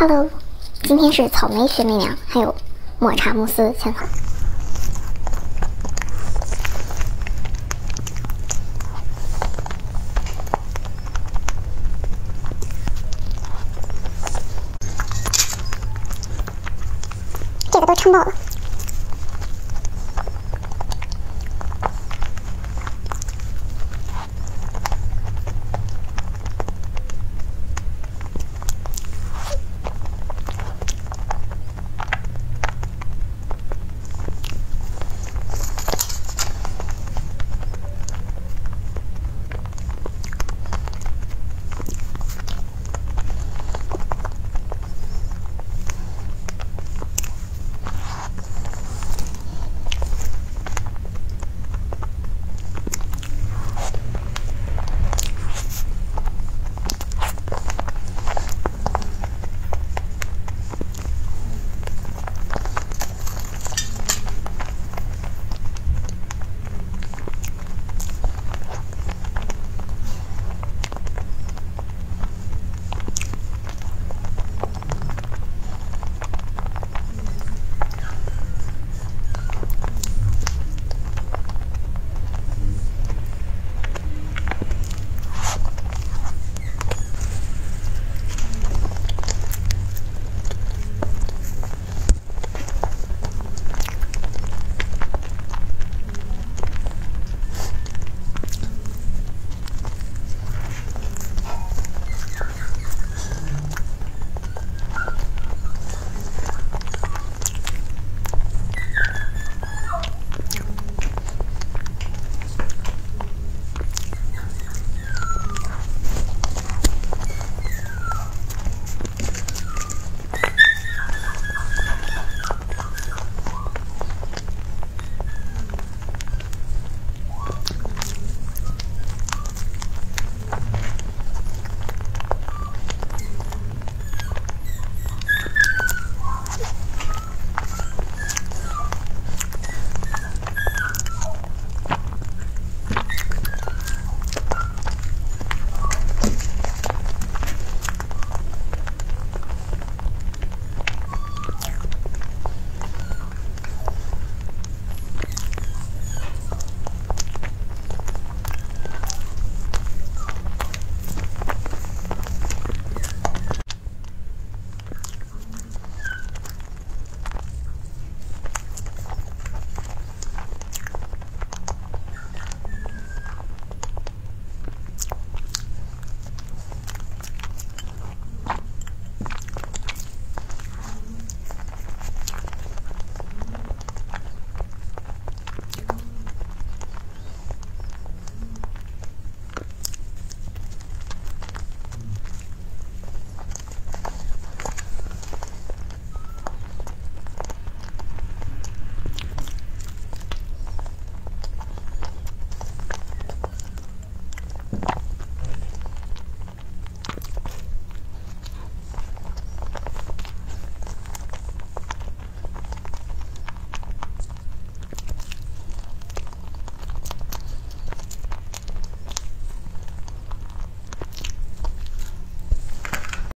Hello，今天是草莓雪媚娘，还有抹茶慕斯千层。这个都撑爆了。